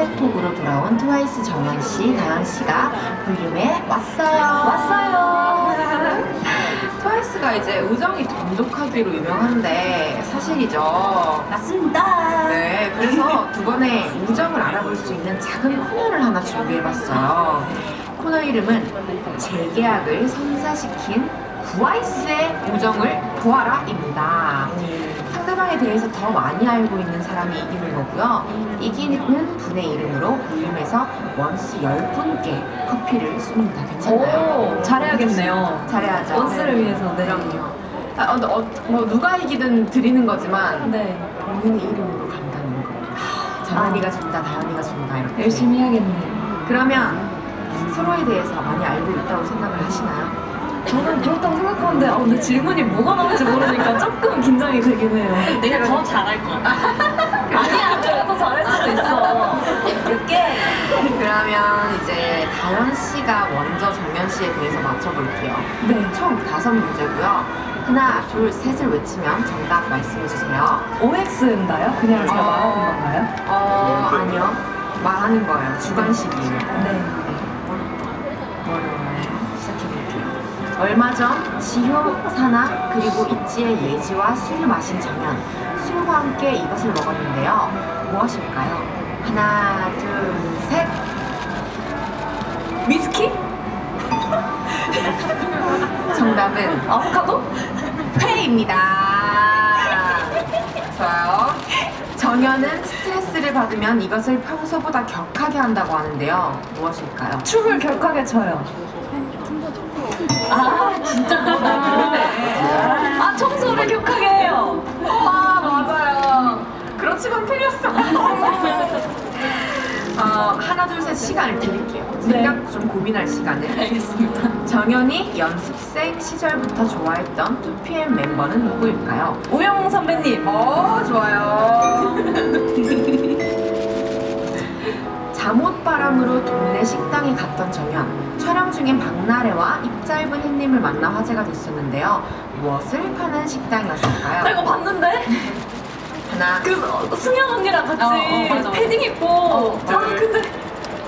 컴백곡으로 돌아온 트와이스 정현 씨, 다현 씨가 볼륨에 왔어요. 왔어요. 트와이스가 이제 우정이 돈독하기로 유명한데 사실이죠. 맞습니다. 네, 그래서 두 번의 우정을 알아볼 수 있는 작은 코너를 하나 준비해봤어요. 코너 이름은 재계약을 성사시킨 구아이스의 우정을 보아라입니다. 상대방에 대해서 더 많이 알고 있는 사람이 이기는 거고요. 이기는 분의 이름으로 볼륨에서 원스 10분께 커피를 쏩니다. 괜찮나요? 오, 잘해야겠네요. 잘해야죠. 원스를 위해서, 네. 그럼요. 아, 어, 어, 뭐 누가 이기든 드리는 거지만 네. 본인의 이름으로 간다는 거. 정한이가 준다, 다현이가 준다 이렇게. 열심히 해야겠네요. 그러면 서로에 대해서 많이 알고 있다고 생각을 하시나요? 저는 그렇다고 생각하는데, 아, 근데 질문이 뭐가 나올지 모르니까 조금 긴장이 되긴 해요. 내가 더 잘할 것 같아. 아니야, 내가 더 잘할 수도 있어. 이렇게. 그러면 이제 다현 씨가 먼저 정연 씨에 대해서 맞춰볼게요. 네. 총 다섯 문제고요. 하나, 둘, 셋을 외치면 정답 말씀해 주세요. OX인가요? 그냥 제가 어. 말하는 건가요? 어, 아니요. 말하는 거예요. 주관식이에요. 네. 얼마 전 지효, 사나, 그리고 있지의 예지와 술을 마신 정연. 술과 함께 이것을 먹었는데요. 무엇일까요? 하나, 둘, 셋. 위스키? 정답은 아보카도? 회입니다. 좋아요. 정연은 스트레스를 받으면 이것을 평소보다 격하게 한다고 하는데요. 무엇일까요? 춤을 격하게 춰요. 아, 진짜 그러네. 아, 청소를 격하게 해요. 아 맞아요. 그렇지만 틀렸어. 어, 하나 둘 셋 시간을 드릴게요. 생각 좀 고민할 시간을. 알겠습니다. 정연이 연습생 시절부터 좋아했던 2PM 멤버는 누구일까요? 오영 선배님. 어 좋아요. 바람으로 동네 식당에 갔던 정연. 촬영 중인 박나래와 입 짧은 햇님을 만나 화제가 됐었는데요. 무엇을 파는 식당이었을까요? 나 이거 봤는데? 하나, 그 어, 승현 언니랑 같이 어, 어, 맞아. 패딩 입고. 어, 아, 네. 근데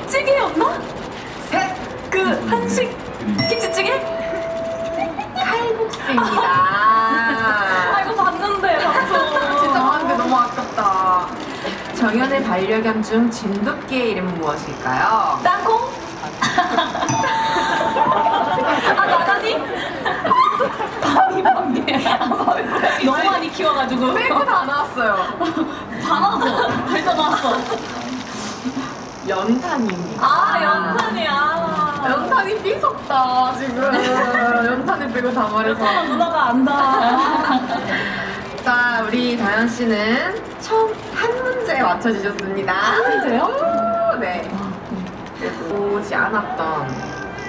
찌개였나? 셋. 그 한식 김치찌개? 칼국수입니다. 아, 이거 봤는데, 방송. 진짜 많은데 너무 아깝다. 정연의 반려견 중 진돗개의 이름은 무엇일까요? 땅콩? 아, 나가니? 밤이, 밤이. 너무 많이 키워가지고. 빼고 다 나왔어요. 다 나왔어. 벌써 나왔어. 연탄입니다. 아, 연탄이야. 연탄이 삐졌다 지금. 연탄을 빼고 다 말해서. 누나가 안다. 자, 우리 다현 씨는 총 한 문제 맞춰주셨습니다. 한 문제요? 네. 보지 않았던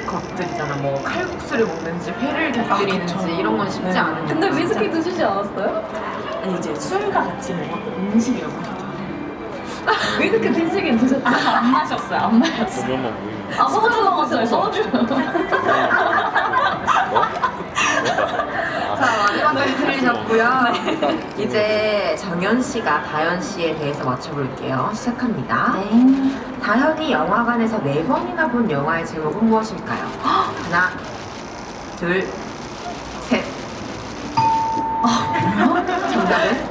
것들이잖아. 뭐 칼국수를 먹는지 회를 곁들이는지 그쵸. 이런 건 쉽지 네. 않은 근데. 위스키 드시지 않았어요? 아니 이제 술과 같이 먹었던 음식이라고. 위스키 드시긴 드셨죠? 아, 안 마셨어요. 안 마셨어요. 보면만 보이는 아, 소주 먹었어요, 소주. 자, 마지막까지 틀리셨고요. 이제 정연 씨가 다현 씨에 대해서 맞춰볼게요. 시작합니다. 네. 다현이 영화관에서 네 번이나 본 영화의 제목은 무엇일까요? 하나, 둘, 셋. 정답은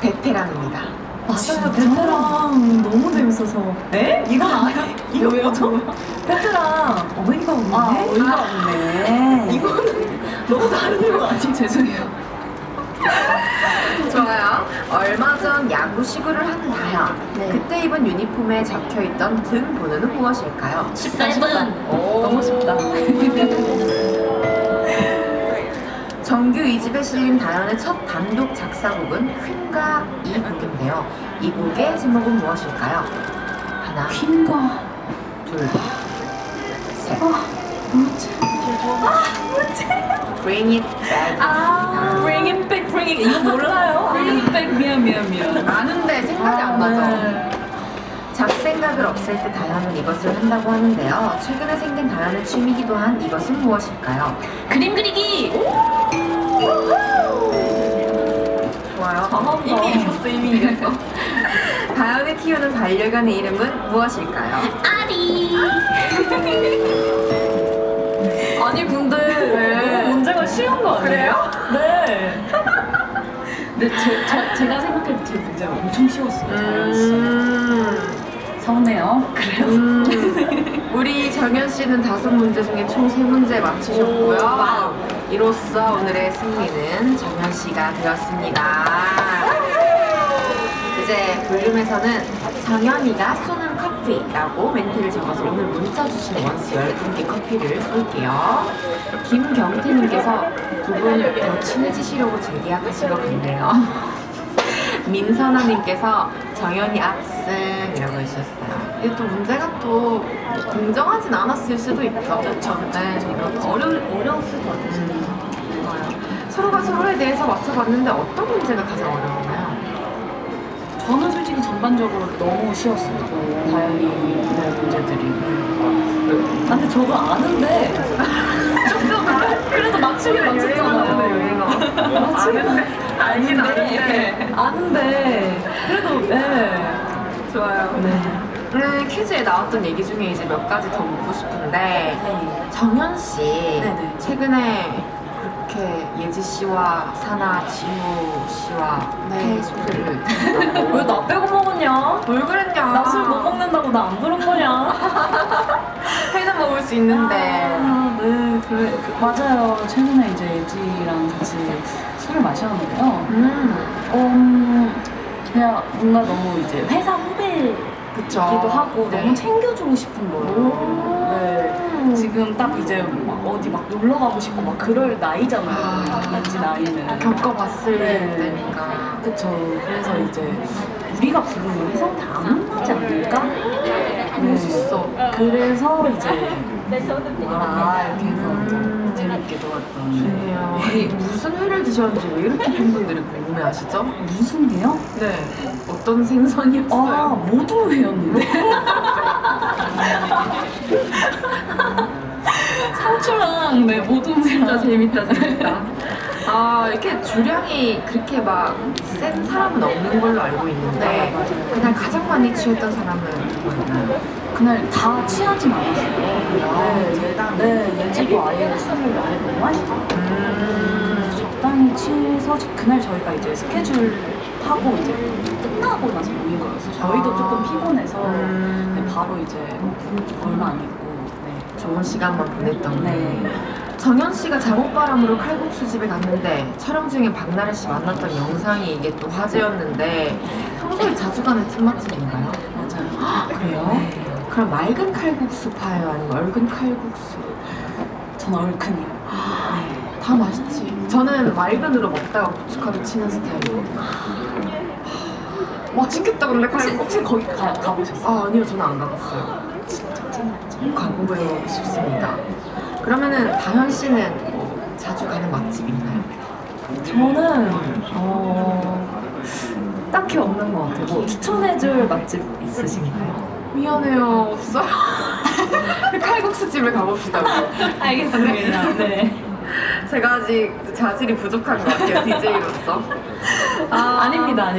베테랑입니다. 맞아요, 베테랑 너무 재밌어서. 에? 이건 아니야. 이거 왜죠? 베테랑 어이가 없네. 아, 어이가 없네. 이거는 너무 다른 거 아니에요? 죄송해요. 좋아요. 얼마 전 야구 시구를 한 다현. 네. 그때 입은 유니폼에 적혀있던 등 번호는 무엇일까요? 세븐. 오. 너무 쉽다. 정규 2집에 실린 다현의 첫 단독 작사곡은 퀸과 이 곡인데요. 이 곡의 제목은 무엇일까요? 하나, 퀸과 둘, 셋. 뭐지? Bring it back. 아, bring it back, bring it. 이거 몰라요? bring it back. 미안 미안 미안. 아는데 생각이 안 나죠? 잡생각을 없앨 때 다현은 이것을 한다고 하는데요. 최근에 생긴 다현의 취미이기도 한 이것은 무엇일까요? 그림 그리기. 좋아요. 이미 이겼어, 이미 이겼어. 다현이 키우는 반려견의 이름은 무엇일까요? 아리. 아니 근데 왜? 쉬운 거 아니에요? 네. 근데 제, 저, 제가 생각할 때제 문제가 엄청 쉬웠어요. 음, 서운해요. 그래요? 음, 우리 정현 씨는 다섯 문제 중에 총 세 문제 맞히셨고요. 이로써 오늘의 승리는 정현 씨가 되었습니다. 이제 볼륨에서는 정현이가 쏘는 커피라고 멘트를 적어서 오늘 문자 주신 원스 10분께 커피를 쏠게요. 김경태님께서 두 분 더 친해지시려고 재계약하신 것 같네요. 민선아님께서 정연이 압승이라고 해주셨어요. 이게 또 문제가 또 공정하진 않았을 수도 있죠. 그렇죠. 네. 어려, 어려웠을 것 같아요. 서로가 서로에 대해서 맞춰봤는데 어떤 문제가 가장 어려웠나요? 저는 솔직히 전반적으로 너무 쉬웠어요. 다현이 의 문제들이. 아, 근데 저도 아는데 조금 그래도 맞추긴 맞췄잖아요. 맞추긴 알긴 아는데 아는데 그래도 네. 좋아요. 네. 오늘 퀴즈에 나왔던 얘기 중에 이제 몇 가지 더 묻고 싶은데 정현 씨. 최근에 그렇게 예지 씨와 사나 지호 씨와 네. 회 소주를 왜 나 빼고 먹었냐? 왜 그랬냐? 나 술 못 먹는다고 나 안 부른 거냐? 회는 먹을 수 있는데 아, 네, 그래, 그, 맞아요. 최근에 이제 예지랑 같이 술을 마셨는데요. 음 음, 그냥 뭔가 너무 이제 회사 후배이기도 그쵸 하고 네. 너무 챙겨주고 싶은 거예요. 네. 지금 딱 이제 막 어디 막 놀러 가고 싶고 막 그럴 나이잖아요. 아. 예지 나이는. 겪어봤을 네. 때니까 그쵸. 그래서 이제 우리가 부르는 의상 다안 맞지 않을까? 그럴 수 있어 그래서 이제 와라 이렇게 해서 음. 재밌게 놀았던. 좋네요 아니 무슨 회를 드셨는지 왜 이렇게 팬분들이 궁금해하시죠? 무슨 게요? 네 어떤 생선이었어요? 아 모두 회였는데. 상추랑 네 모두 진짜. 재밌다 재밌다 아 이렇게 주량이 그렇게 막 센 사람은 없는 걸로 알고 있는데 그날 가장 많이 취했던 사람은 누구였나요? 그날 다 취하진 않았어요. 네, 네, 예지도 아예 술을 아예 못 마시더라고요. 음, 적당히 취해서 그날 저희가 이제 스케줄 하고 이제 끝나고 나서 모인 거였어요. 저희도 아. 조금 피곤해서 음. 네, 바로 이제 얼마 안 있고 네. 좋은 시간만 보냈던 네. 정현 씨가 작업바람으로 칼국수 집에 갔는데 촬영 중에 박나래 씨 만났던 영상이 이게 또 화제였는데 평소에 자주 가는 찐맛집인가요? 맞아요. 아, 그래요? 네. 그럼 맑은 칼국수 파요? 아니면 얼큰 칼국수? 전 얼큰이요. 네, 다 맛있지. 저는 맑은으로 먹다가 고춧가루 치는 스타일이거든요. 맛있겠다 근데 혹시, 칼국수. 혹시 거기 가, 가보셨어요? 아 아니요 저는 안 가봤어요. 진짜 찐 가보고 싶습니다. 그러면은 다현 씨는 뭐 자주 가는 맛집 있나요? 저는 어 딱히 없는 것 같아요. 뭐 추천해줄 맛집 있으신가요? 미안해요 없어요. 칼국수 집을 가봅시다. 알겠습니다. 네. 제가 아직 자질이 부족한 것 같아요 DJ로서. 아닙니다, 아닙니다.